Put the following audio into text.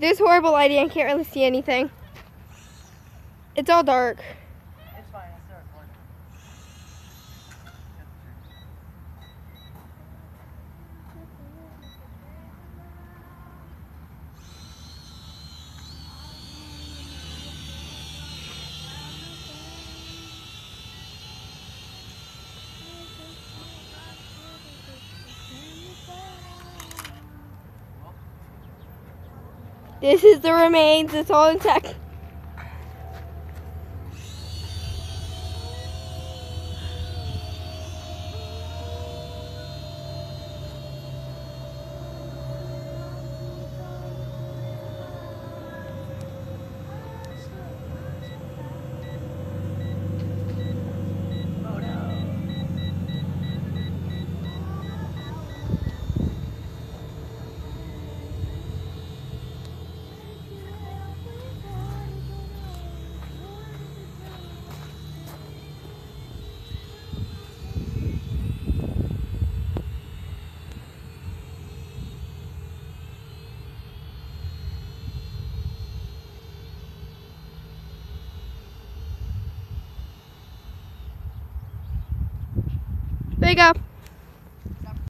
There's horrible lighting. I can't really see anything. It's all dark. This is the remains. It's all intact. There you go.